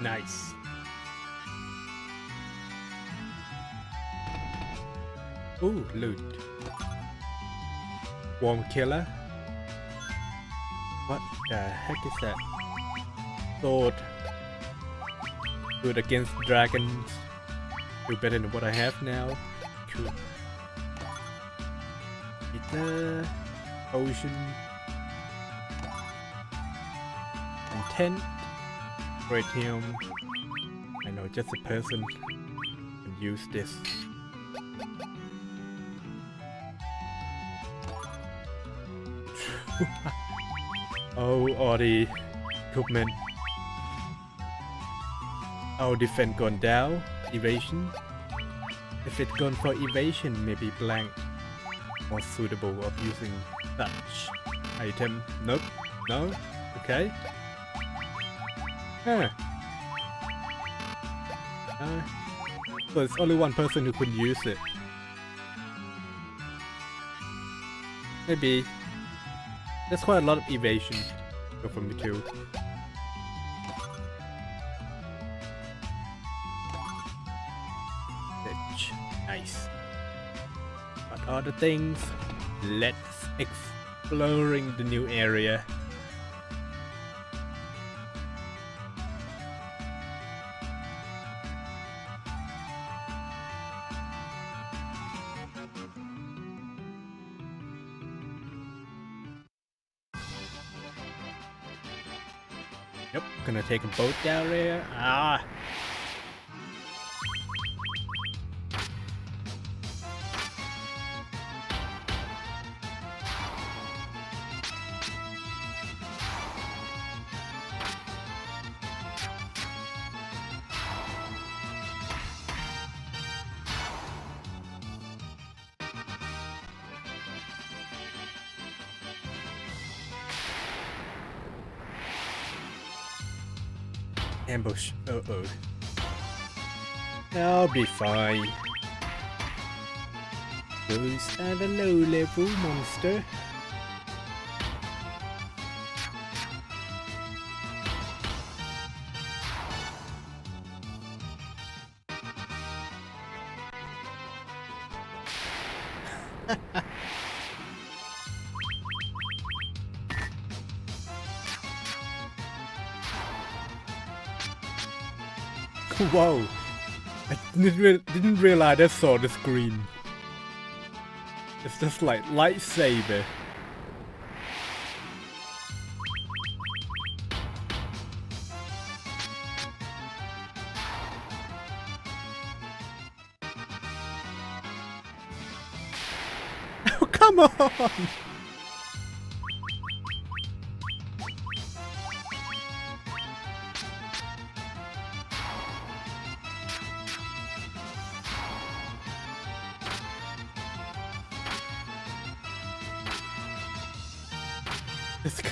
Nice. Ooh, loot. Wyrmkiller. What the heck is that? Sword. Good against dragons. Do better than what I have now. Cool. Ether. Ocean. Intent. Radium. I know just a person can use this. oh, all the equipment. Our defense gone down. Evasion. If it gone for evasion, maybe blank. More suitable of using such item. Nope. No? Okay. Uh, so it's only one person who could use it. Maybe. There's quite a lot of evasion. From the two. Nice. What are the things? Let's exploring the new area. Take a boat down there. Ah! Ambush. Uh-oh. I'll be fine. Those are the low-level monster. Whoa! I didn't, re didn't realize I saw the screen. It's just like lightsaber. Oh, come on!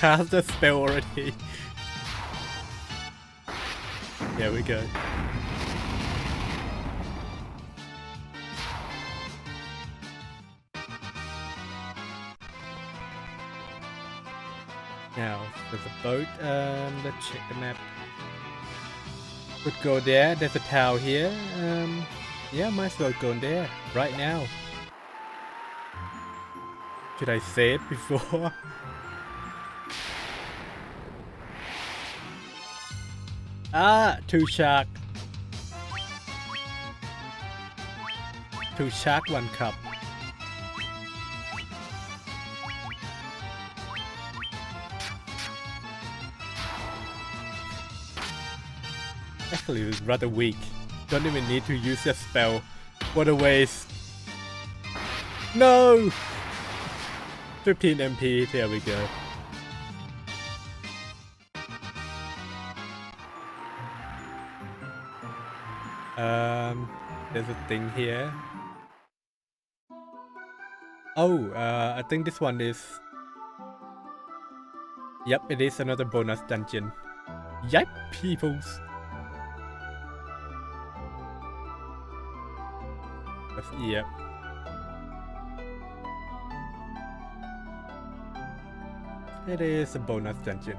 Cast a spell already. Here we go. Now, there's a boat. Um, let's check the map. Could go there. There's a tower here. Um, yeah, might as well go there right now. Should I say it before? Ah, two shark. Two shark, one cup. Actually, it's rather weak. Don't even need to use a spell. What a waste. No! 15 MP, there we go. Um, there's a thing here. Oh, uh, I think this one is... Yep, it is another bonus dungeon. Yep, peoples. That's, yep. It is a bonus dungeon.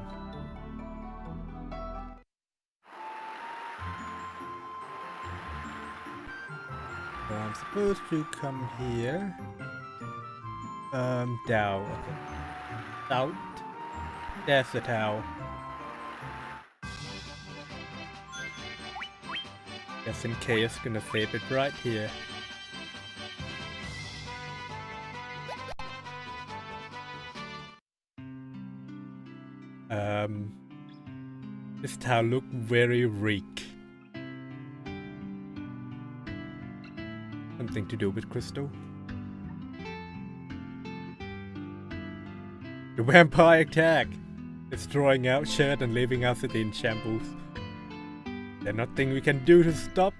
Supposed to come here. Um, down. Okay. South. There's the. Just in case, gonna save it right here. Um, this town look very weak. Something to do with crystal. The vampire attack! Destroying our shirt and leaving city in shambles. There's nothing we can do to stop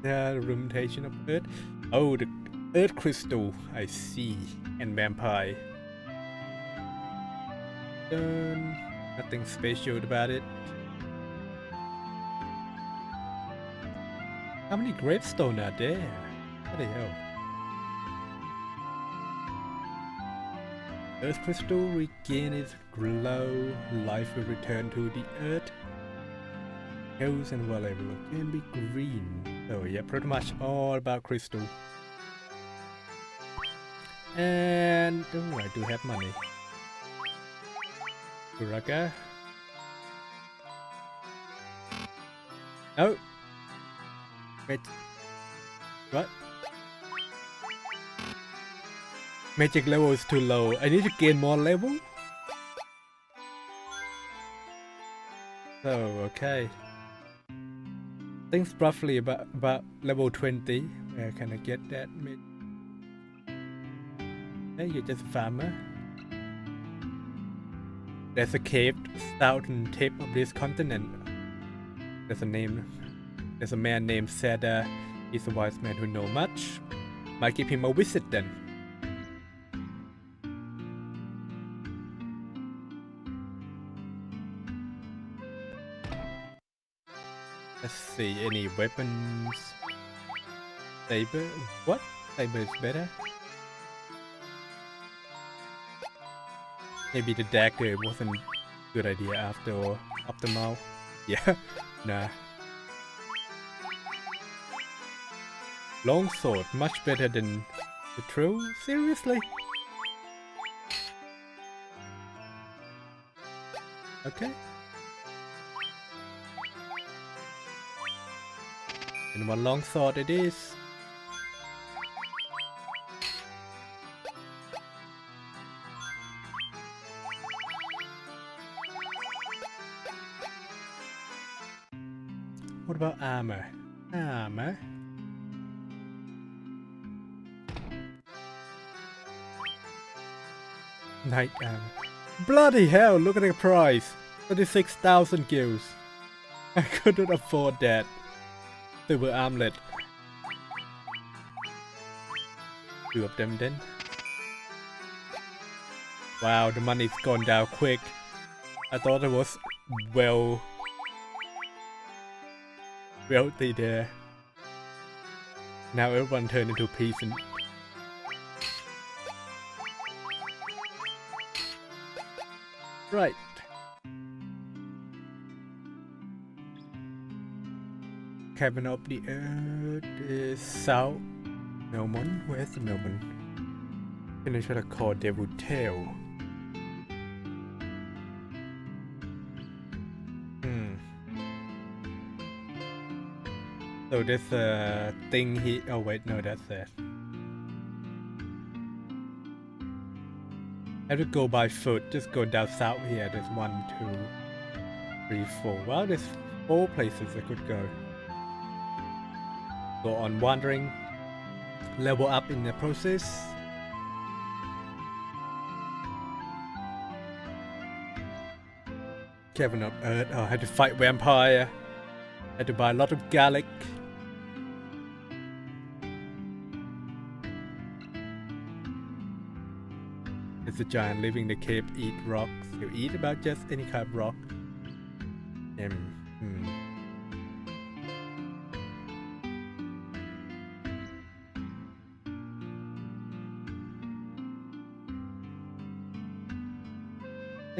the rumination of Earth. Oh, the Earth Crystal, I see. And Vampire. Done. Nothing special about it. How many gravestones are there? The hell? Earth Crystal regain its glow. Life will return to the Earth. Hills and whatever can be green. Oh yeah, pretty much all about crystal. And oh, I do have money. Kuraka. Oh. Wait. What? Magic level is too low. I need to gain more level? Oh, okay. Think roughly about about level 20 where can I get that hey you're just a farmer. There's a cave southern tip of this continent. There's a name there's a man named Sarda. He's a wise man who know much. Might give him a visit then Let's see, any weapons? Saber? What? Saber is better? Maybe the dagger wasn't a good idea after all. Mouth? Yeah, nah. Long sword, much better than the true? Seriously? Okay. And one long thought it is. What about armor? Armor? Knight armor. Bloody hell, look at the price! 36,000 gills. I couldn't afford that. Silver armlet. Two of them then. Wow, the money's gone down quick. I thought it was well wealthy there. Now everyone turned into peasant. Right. Cabin of the Earth is South Melmond. Where's the Melmond? Can I try to call Devil Tail? Hmm. So there's a thing he. Oh wait, no, that's it. I have to go by foot. Just go down south here. There's one, two, three, four. Well, there's four places I could go go on wandering, level up in the process. Kevin of Earth, oh, I had to fight vampire, had to buy a lot of garlic. It's a giant living in the cave, eat rocks. You eat about just any kind of rock. Um,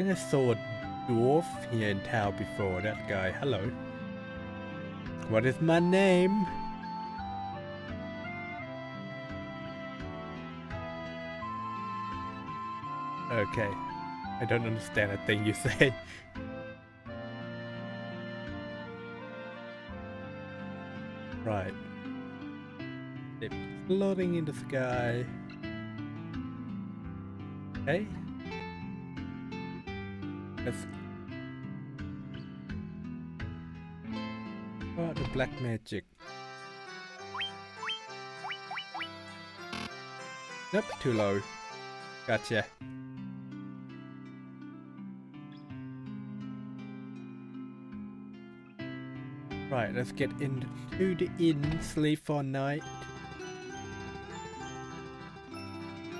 Venusaur dwarf here in town before. That guy. Hello. What is my name? Okay. I don't understand a thing you say. right. It's floating in the sky. Okay. Let's Oh, the black magic. Nope, too low. Gotcha. Right, let's get into the inn, sleep for night.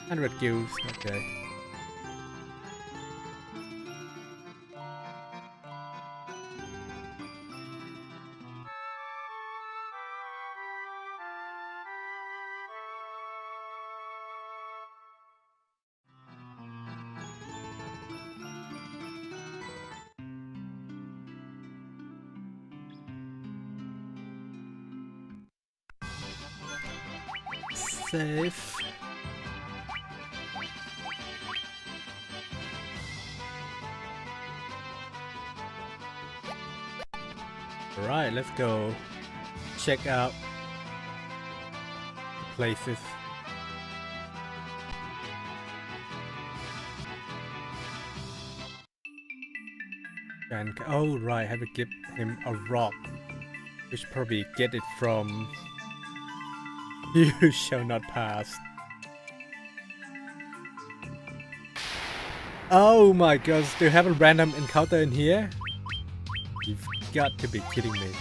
100 gills, okay. Safe. Right, let's go check out places. And oh right, I have to give him a rock. We should probably get it from you shall not pass. Oh my god, do you have a random encounter in here? You've got to be kidding me.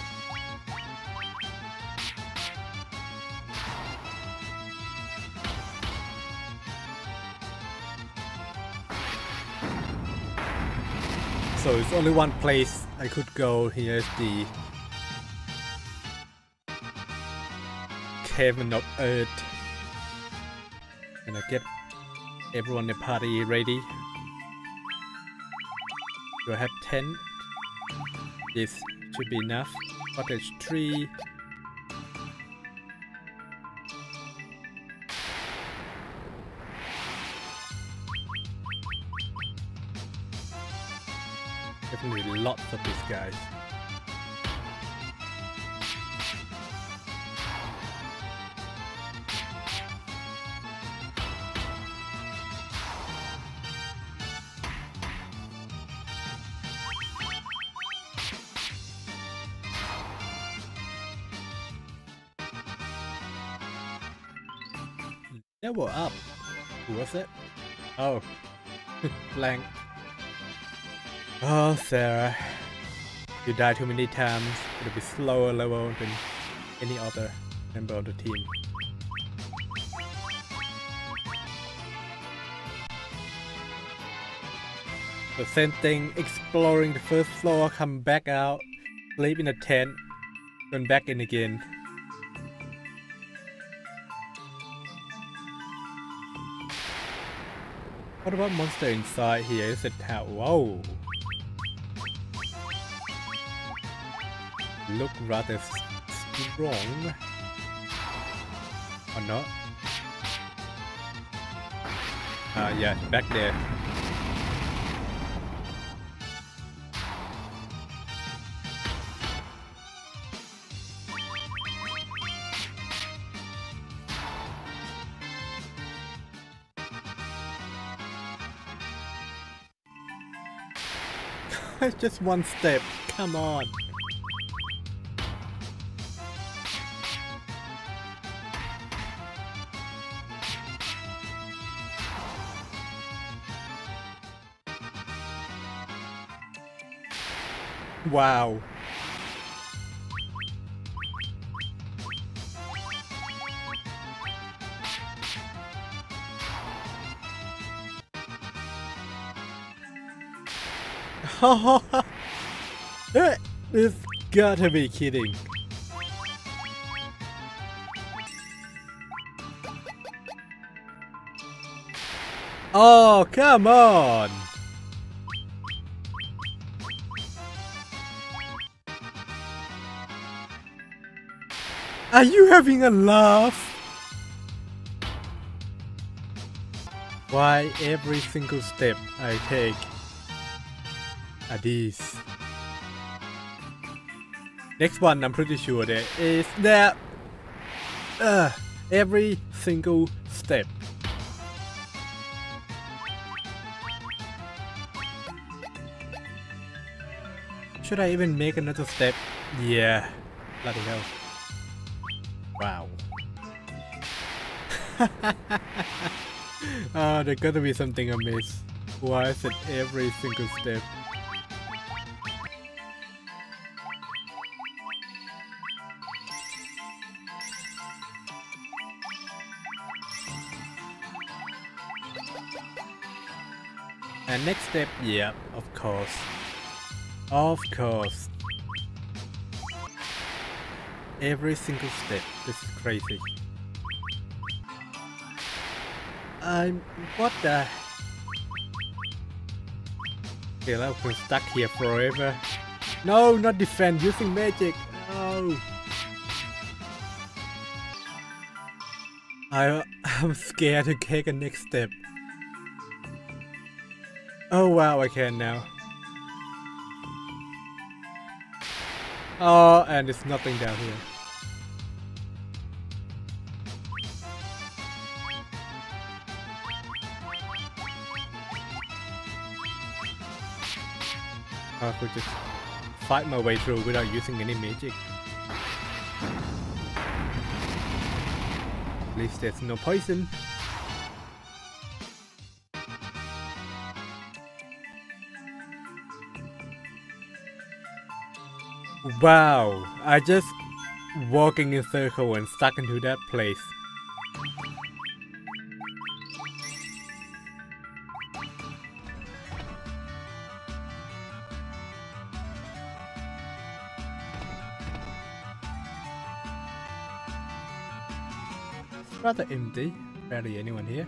So it's only one place I could go. Here's the heaven of earth. Gonna get everyone in the party ready. Do I have 10? This should be enough. Cottage tree. Definitely lots of these guys. Level up. Worth it? Oh. Blank. Oh, Sarah. You die too many times. It'll be slower level than any other member of the team. The same thing, exploring the first floor, come back out, sleep in a tent, then back in again. What about monster inside here? Is it how? Whoa! Look rather strong. Or not? Uh, yeah, back there. Just one step. Come on. Wow. this gotta be kidding. Oh, come on! Are you having a laugh? Why every single step I take these? Next one, I'm pretty sure there is that uh, every single step. Should I even make another step? Yeah. Bloody hell. Wow. oh, there gotta be something amiss. Why is it every single step? Next step, yeah, of course. Of course. Every single step. This is crazy. I'm... what the... Okay, I've been stuck here forever. No, not defend, using magic. No. I, I'm scared to take a next step. Oh wow, I can now. Oh, and it's nothing down here. I could just fight my way through without using any magic. At least there's no poison. Wow, I just walking in circle and stuck into that place. Rather empty, barely anyone here.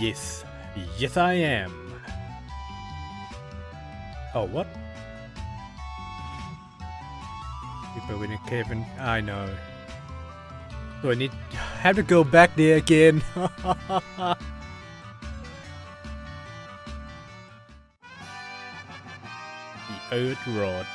Yes, yes I am. Oh, what? People in a cave and I know. So I need have to go back there again. the Earth Rod.